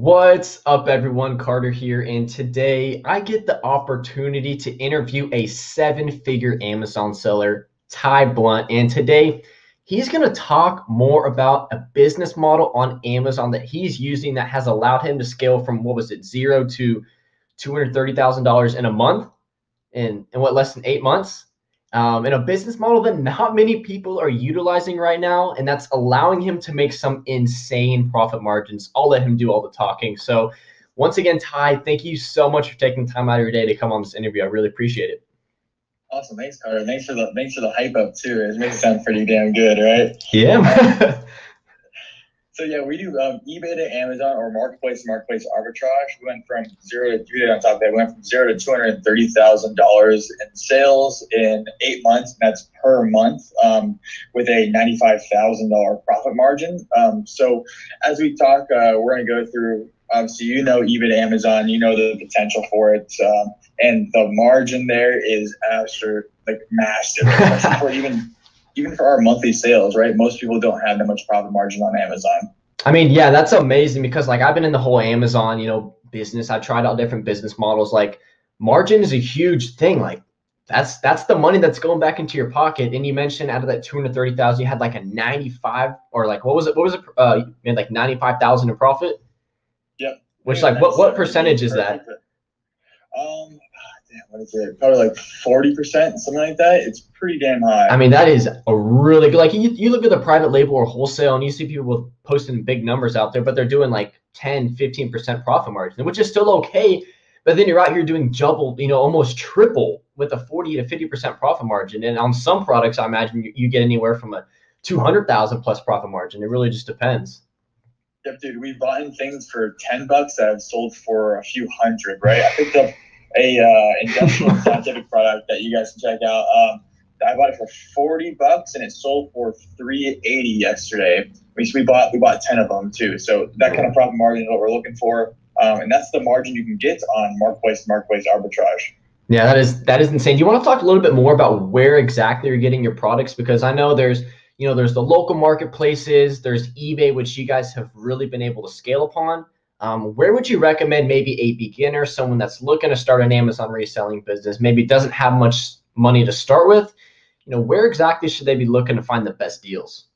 What's up, everyone? Carter here, and today I get the opportunity to interview a seven figure Amazon seller, Ty Blunt. And today he's going to talk more about a business model on Amazon that he's using that has allowed him to scale from what was it, zero to $230,000 in a month in, in what, less than eight months? Um, and a business model that not many people are utilizing right now. And that's allowing him to make some insane profit margins. I'll let him do all the talking. So, once again, Ty, thank you so much for taking time out of your day to come on this interview. I really appreciate it. Awesome, thanks, Carter. Thanks for the thanks for the hype up too. It makes it sound pretty damn good, right? Yeah. So yeah, we do um, eBay to Amazon or marketplace marketplace arbitrage. We went from zero to three on top of that. We went from zero to two hundred thirty thousand dollars in sales in eight months. And that's per month um, with a ninety five thousand dollar profit margin. Um, so as we talk, uh, we're going to go through. Obviously, you know eBay to Amazon. You know the potential for it, um, and the margin there is absolutely like massive, even even for our monthly sales, right? Most people don't have that much profit margin on Amazon. I mean, yeah, that's amazing because like I've been in the whole Amazon, you know, business. I've tried out different business models. Like margin is a huge thing. Like that's that's the money that's going back into your pocket. And you mentioned out of that two hundred thirty thousand, you had like a ninety five or like what was it? What was it? Uh, you made like ninety five thousand in profit. Yep. Which like what what percentage is that? Um, what is it? Probably like forty percent, something like that. It's pretty damn high. I mean, that is a really good. Like you, you look at the private label or wholesale, and you see people posting big numbers out there, but they're doing like 10, 15 percent profit margin, which is still okay. But then you're out here doing double, you know, almost triple with a 40 to 50 percent profit margin. And on some products, I imagine you, you get anywhere from a 200,000 plus profit margin. It really just depends. Yep, dude. We've bought in things for 10 bucks that have sold for a few hundred, right? I picked up a uh, industrial scientific product that you guys can check out. Um, I bought it for forty bucks, and it sold for three eighty yesterday. We we bought we bought ten of them too. So that kind of profit margin is what we're looking for, um, and that's the margin you can get on marketplace marketplace arbitrage. Yeah, that is that is insane. Do you want to talk a little bit more about where exactly you're getting your products? Because I know there's you know there's the local marketplaces, there's eBay, which you guys have really been able to scale upon. Um, where would you recommend maybe a beginner, someone that's looking to start an Amazon reselling business, maybe doesn't have much money to start with? You know, where exactly should they be looking to find the best deals?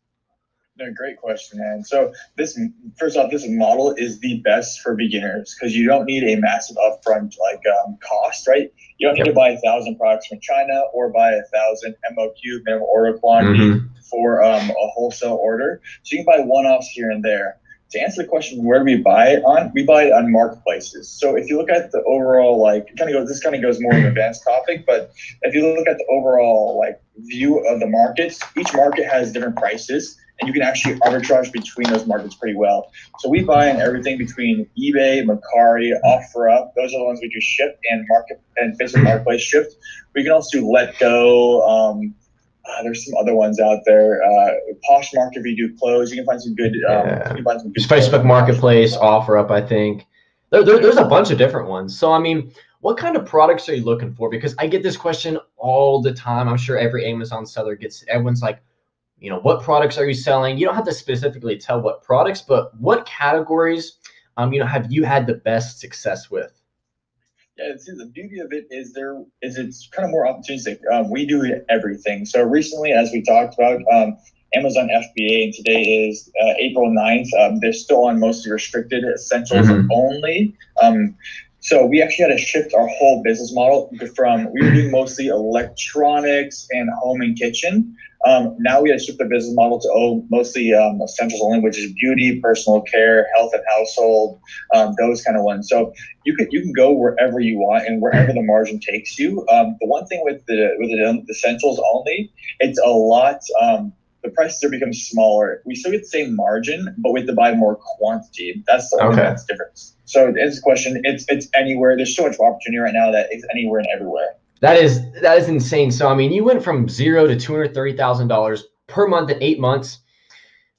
No, great question, man. So this first off, this model is the best for beginners because you don't need a massive upfront like um, cost, right? You don't need yep. to buy a thousand products from China or buy a thousand MOQ minimum order quantity mm-hmm. for um, a wholesale order. So you can buy one-offs here and there to answer the question, where do we buy it on? We buy it on marketplaces. So if you look at the overall, like, kind of goes, this kind of goes more of an advanced topic, but if you look at the overall, like, view of the markets, each market has different prices, and you can actually arbitrage between those markets pretty well. So we buy in everything between eBay, Mercari, OfferUp. Those are the ones we do ship and market and Facebook Marketplace shift. We can also do Letgo. Um, uh, there's some other ones out there. Uh, Poshmark, if you do clothes, you can find some good. Um, yeah. You some good Facebook Marketplace, OfferUp, I think. There, there, there's a bunch of different ones. So I mean, what kind of products are you looking for? Because I get this question all the time. I'm sure every Amazon seller gets. Everyone's like, you know, what products are you selling? You don't have to specifically tell what products, but what categories, um, you know, have you had the best success with? Yeah, see, the beauty of it is there is it's kind of more opportunistic. Um, we do everything. So recently, as we talked about, um, Amazon FBA, and today is uh, April 9th. Um, they're still on mostly restricted essentials mm-hmm. only. Um, so we actually had to shift our whole business model from we were doing mostly electronics and home and kitchen. Um, now we had to shift the business model to oh, mostly um, essentials only, which is beauty, personal care, health and household, um, those kind of ones. So you can you can go wherever you want and wherever the margin takes you. Um, the one thing with the with the essentials only, it's a lot. Um, the prices are becoming smaller. We still get the same margin, but we have to buy more quantity. That's the okay. that's difference. So to answer the question, it's it's anywhere. There's so much opportunity right now that it's anywhere and everywhere. That is that is insane. So I mean, you went from zero to two hundred thirty thousand dollars per month in eight months.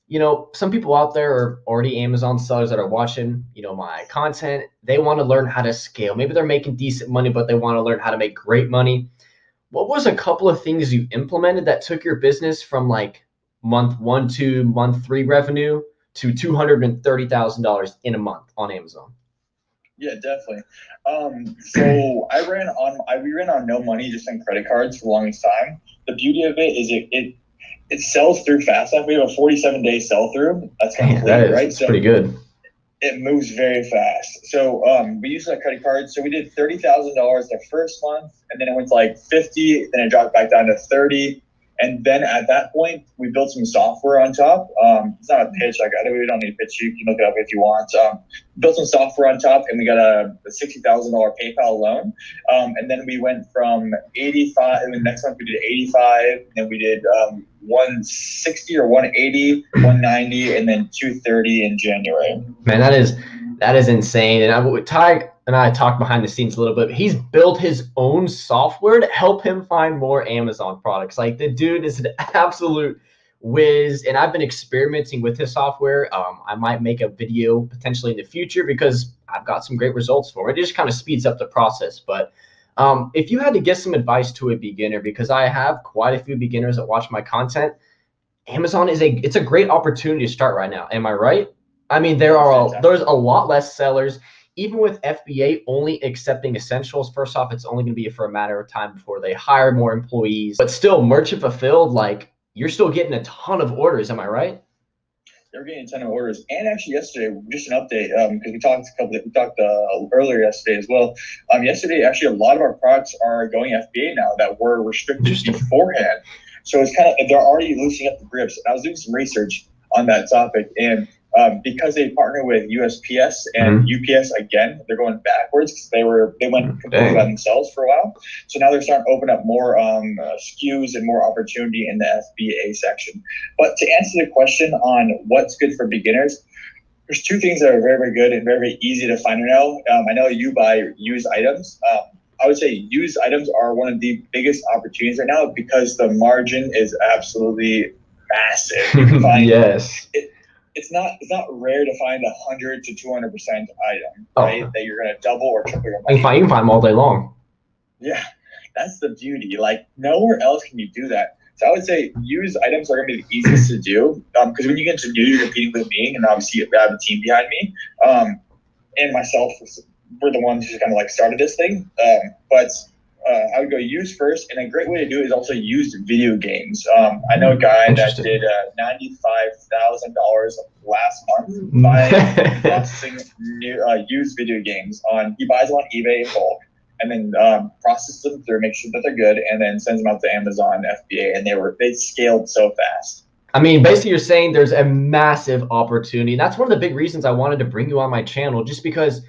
You know, some people out there are already Amazon sellers that are watching, you know, my content. They want to learn how to scale. Maybe they're making decent money, but they want to learn how to make great money. What was a couple of things you implemented that took your business from like month one to month three revenue to two hundred and thirty thousand dollars in a month on Amazon. Yeah, definitely. Um, so I ran on I we ran on no money, just on credit cards for the longest time. The beauty of it is it it, it sells through fast enough. We have a 47 day sell through. That's Man, complete, that is right? that's pretty good. it moves very fast. So um, we used a credit card. So we did thirty thousand dollars the first month, and then it went to like fifty. Then it dropped back down to thirty, and then at that point we built some software on top. Um, it's not a pitch. Like I don't, we don't need a pitch. You can look it up if you want. Um, built some software on top, and we got a, a sixty thousand dollar PayPal loan. Um, and then we went from eighty five. And the next month we did eighty five. And then we did um, one sixty or 180, 190, and then two thirty in January. Man, that is that is insane. And I would Ty and I talked behind the scenes a little bit. He's built his own software to help him find more Amazon products. Like the dude is an absolute whiz, and I've been experimenting with his software. Um, I might make a video potentially in the future because I've got some great results for it. It just kind of speeds up the process. But um, if you had to give some advice to a beginner, because I have quite a few beginners that watch my content, Amazon is a it's a great opportunity to start right now. Am I right? I mean, there are a, there's a lot less sellers. Even with FBA only accepting essentials, first off, it's only going to be for a matter of time before they hire more employees. But still, merchant fulfilled, like you're still getting a ton of orders. Am I right? They're getting a ton of orders, and actually yesterday, just an update because we talked a couple. We talked uh, earlier yesterday as well. Um, yesterday, actually, a lot of our products are going FBA now that were restricted Interesting. beforehand. So it's kind of they're already loosening up the grips. And I was doing some research on that topic, and um, because they partner with USPS and UPS again, they're going backwards because they were they went completely by themselves for a while. So now they're starting to open up more um, uh, SKUs and more opportunity in the FBA section. But to answer the question on what's good for beginners, there's two things that are very, very good and very, very easy to find right now. Um, I know you buy used items. Um, I would say used items are one of the biggest opportunities right now because the margin is absolutely massive. You can find yes. It's not it's not rare to find a hundred to two hundred percent item, Oh. right? That you're gonna double or triple your You money. can find you can find them all day long. Yeah, that's the beauty. Like nowhere else can you do that. So I would say use items are gonna be the easiest to do. Um, because when you get into new, you're competing with me, and obviously I have a team behind me. Um, and myself, we're the ones who kind of like started this thing. Um, but uh, I would go used first, and a great way to do it is also used video games. Um, I know a guy that did uh, ninety five thousand dollars last month Mm. buying processing new uh, used video games on. He buys them on eBay in bulk, and then um, processes them through, makes sure that they're good, and then sends them out to Amazon, FBA, and they were they scaled so fast. I mean, basically, you're saying there's a massive opportunity. And that's one of the big reasons I wanted to bring you on my channel, just because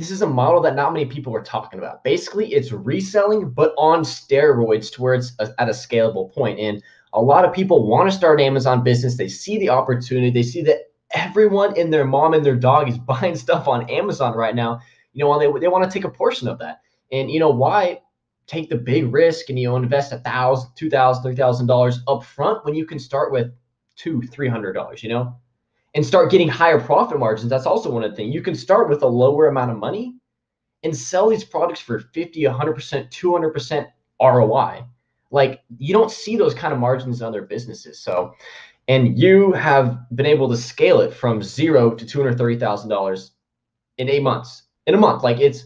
this is a model that not many people are talking about. Basically, it's reselling, but on steroids to where it's a- at a scalable point. And a lot of people want to start an Amazon business. They see the opportunity. They see that everyone and their mom and their dog is buying stuff on Amazon right now. You know, they, they want to take a portion of that. And, you know, why take the big risk and, you know, invest a thousand, two thousand, three thousand dollars up front when you can start with two, three hundred dollars, you know, and start getting higher profit margins. That's also one of the things. You can start with a lower amount of money and sell these products for 50, 100%, 200% ROI. Like you don't see those kind of margins in other businesses. So, and you have been able to scale it from zero to $230,000 in eight months, in a month. Like it's,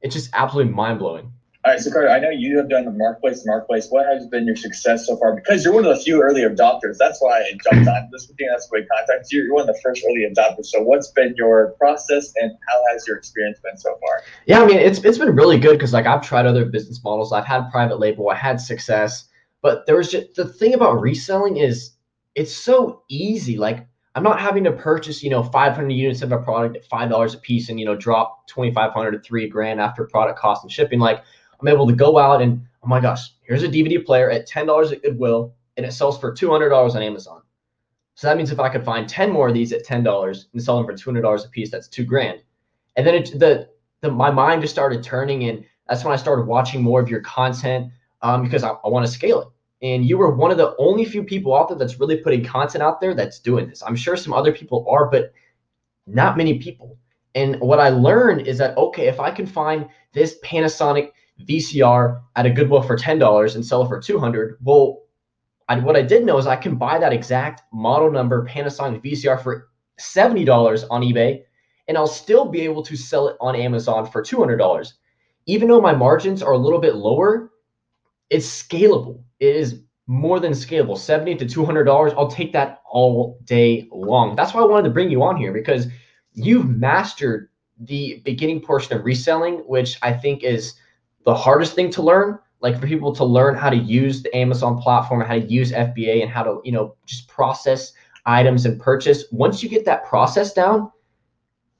it's just absolutely mind blowing. All right, so Carter, I know you have done the marketplace. Marketplace, what has been your success so far? Because you're one of the few early adopters. That's why I jumped on this thing. That's why I contacted you. You're one of the first early adopters. So, what's been your process, and how has your experience been so far? Yeah, I mean, it's it's been really good because like I've tried other business models. I've had private label, I had success, but there was just the thing about reselling is it's so easy. Like I'm not having to purchase, you know, 500 units of a product at five dollars a piece and you know drop 2,500 to three grand after product cost and shipping. Like I'm able to go out and oh my gosh, here's a DVD player at ten dollars at Goodwill and it sells for two hundred dollars on Amazon. So that means if I could find 10 more of these at $10 and sell them for $200 a piece, that's two grand. And then it, the the, my mind just started turning and that's when i started watching more of your content um, because i, I want to scale it and you were one of the only few people out there that's really putting content out there that's doing this i'm sure some other people are but not many people and what i learned is that okay if i can find this panasonic vcr at a goodwill for $10 and sell it for 200 well I, what i did know is i can buy that exact model number panasonic vcr for $70 on eBay and I'll still be able to sell it on Amazon for $200. Even though my margins are a little bit lower, it's scalable. It is more than scalable. 70 to $200, I'll take that all day long. That's why I wanted to bring you on here because you've mastered the beginning portion of reselling, which I think is the hardest thing to learn. Like for people to learn how to use the Amazon platform, how to use FBA, and how to you know just process items and purchase. Once you get that process down,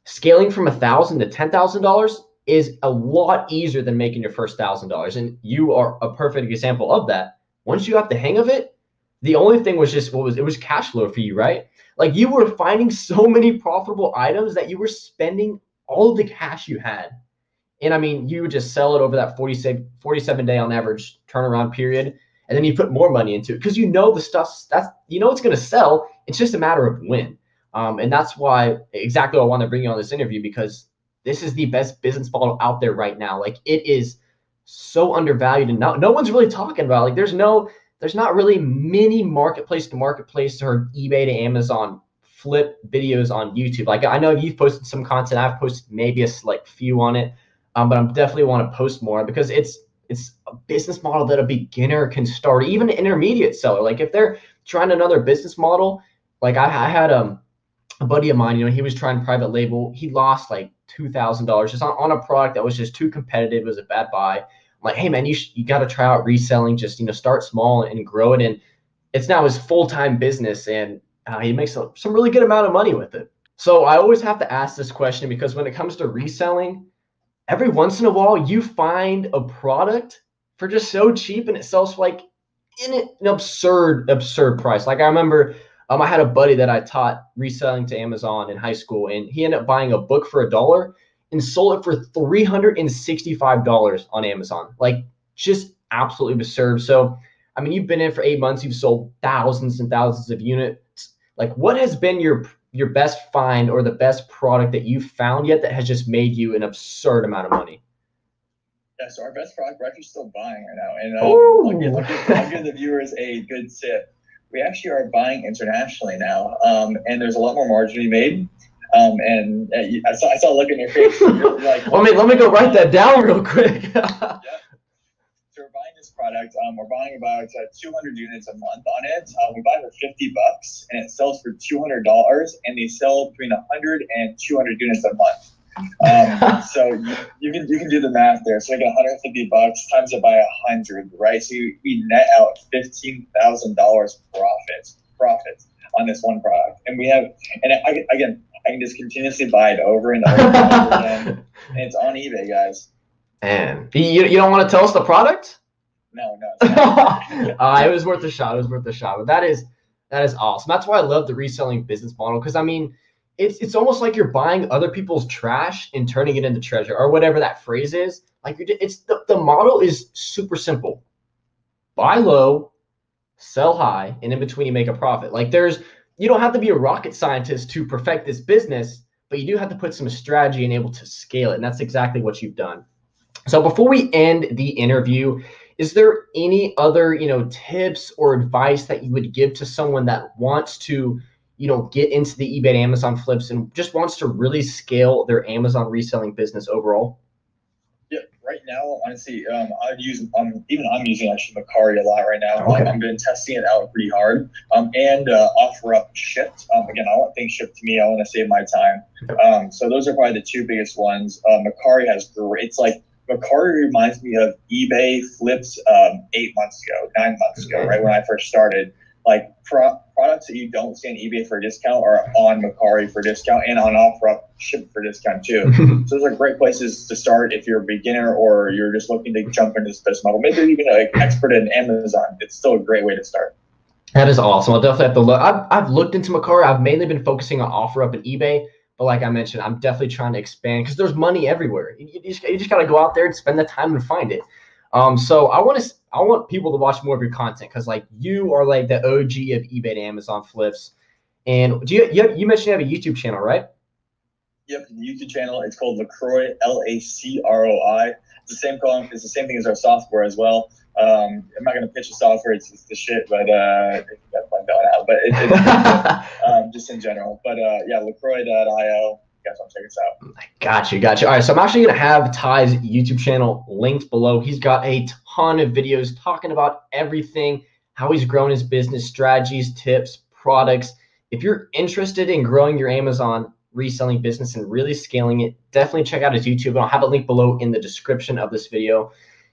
scaling from a thousand to ten thousand dollars is a lot easier than making your first thousand dollars. And you are a perfect example of that. Once you got the hang of it, the only thing was just what was it was cash flow for you, right? Like you were finding so many profitable items that you were spending all the cash you had. And I mean, you would just sell it over that 46, 47 day on average turnaround period. And then you put more money into it because you know the stuff that's, you know, it's going to sell. It's just a matter of when. Um, and that's why exactly I want to bring you on this interview because this is the best business model out there right now. Like it is so undervalued and no, no one's really talking about. Like there's no, there's not really many marketplace to marketplace or eBay to Amazon flip videos on YouTube. Like I know you've posted some content. I've posted maybe a like few on it, um, but I'm definitely want to post more because it's it's a business model that a beginner can start, even an intermediate seller. Like if they're trying another business model, like I, I had um, a buddy of mine, you know, he was trying private label. He lost like two thousand dollars just on, on a product that was just too competitive. It was a bad buy. I'm like, hey man, you sh- you got to try out reselling. Just you know, start small and grow it. And it's now his full time business, and uh, he makes a, some really good amount of money with it. So I always have to ask this question because when it comes to reselling, every once in a while you find a product for just so cheap and it sells like in an absurd, absurd price. Like I remember um, I had a buddy that I taught reselling to Amazon in high school, and he ended up buying a book for a dollar and sold it for $365 on Amazon. Like just absolutely absurd. So, I mean, you've been in for eight months, you've sold thousands and thousands of units like what has been your your best find or the best product that you've found yet that has just made you an absurd amount of money? Yeah, so our best product we're actually still buying right now, and um, I'll, give, I'll, give, I'll, give, the viewers a good tip. We actually are buying internationally now, um, and there's a lot more margin to be made. Um, and uh, I saw I saw a look in your face. like, let me let me go write that down real quick. yeah product. Um, we're buying about uh, 200 units a month on it. Uh, we buy for 50 bucks, and it sells for 200 dollars, and they sell between 100 and 200 units a month. Um, so you, can you can do the math there. So I get 150 bucks times it by 100, right? So you, we net out fifteen thousand dollars profit profit on this one product, and we have and I, again I can just continuously buy it over and over and over again, and it's on eBay, guys. And you, you don't want to tell us the product? No, no. uh, it was worth a shot. It was worth a shot. But that is that is awesome. That's why I love the reselling business model because I mean, it's it's almost like you're buying other people's trash and turning it into treasure or whatever that phrase is. Like it's the, the model is super simple. Buy low, sell high, and in between you make a profit. Like there's you don't have to be a rocket scientist to perfect this business, but you do have to put some strategy and able to scale it. And that's exactly what you've done. So before we end the interview, is there any other you know tips or advice that you would give to someone that wants to you know get into the ebay amazon flips and just wants to really scale their amazon reselling business overall? Yeah right now honestly um, i'd use um, even i'm using actually Mercari a lot right now. Okay. um, i've been testing it out pretty hard um, and uh, OfferUp shipped. Um, again i want things shipped to me. I want to save my time. Um, so those are probably the two biggest ones. Uh, Mercari has great it's like Mercari reminds me of eBay flips um, eight months ago, nine months ago, right when I first started. Like pro- products that you don't see on eBay for a discount are on Mercari for discount and on OfferUp shipped for discount too. so those are great places to start if you're a beginner or you're just looking to jump into this business model. Maybe even an expert in Amazon. It's still a great way to start. That is awesome. I'll definitely have to look. I've, I've looked into Mercari. I've mainly been focusing on OfferUp and eBay. But like I mentioned, I'm definitely trying to expand because there's money everywhere. You, you just, got to go out there and spend the time and find it. Um, so I want to I want people to watch more of your content because like you are like the OG of eBay to Amazon flips. And do you you, you mentioned you have a YouTube channel, right? Yep, YouTube channel. It's called Lacroi L A C R O I. It's the same column. It's the same thing as our software as well. Um, I'm not going to pitch the software. It's, it's the shit, but uh, got find that one out. But it, it, um, just in general. But uh, yeah, Lacroi.io. Guys, to check us out. Gotcha, gotcha. All right, so I'm actually gonna have Ty's YouTube channel linked below. He's got a ton of videos talking about everything, how he's grown his business, strategies, tips, products. If you're interested in growing your Amazon reselling business and really scaling it, definitely check out his YouTube. I'll have a link below in the description of this video.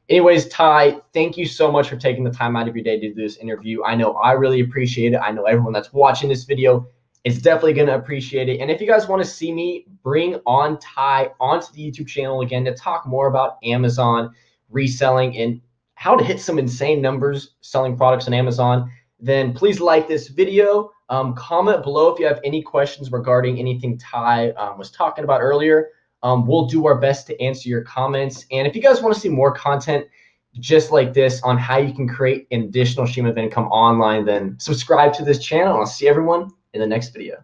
Anyways, Ty, thank you so much for taking the time out of your day to do this interview. I know I really appreciate it. I know everyone that's watching this video is definitely going to appreciate it. And if you guys want to see me bring on Ty onto the YouTube channel again to talk more about Amazon reselling and how to hit some insane numbers selling products on Amazon, then please like this video. Um, comment below if you have any questions regarding anything Ty um, was talking about earlier. Um, we'll do our best to answer your comments. And if you guys want to see more content just like this on how you can create an additional stream of income online, then subscribe to this channel. I'll see everyone in the next video.